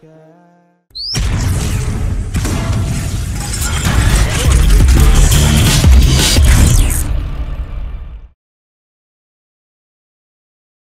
care.